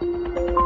Música